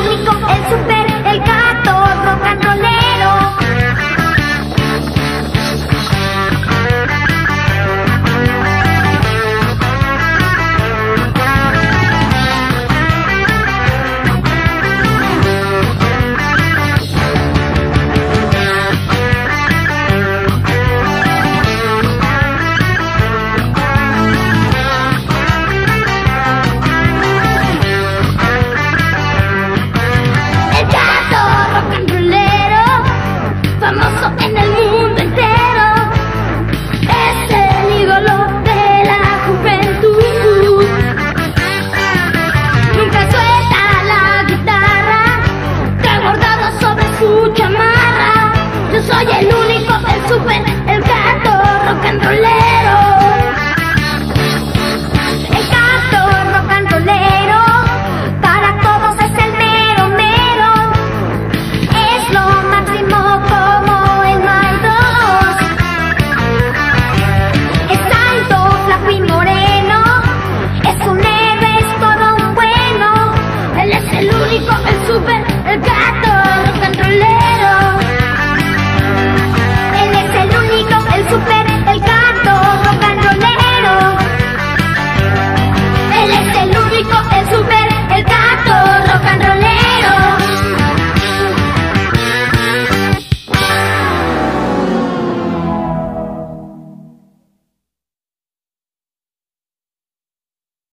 único, el super tipo, el super, el gato, rock and.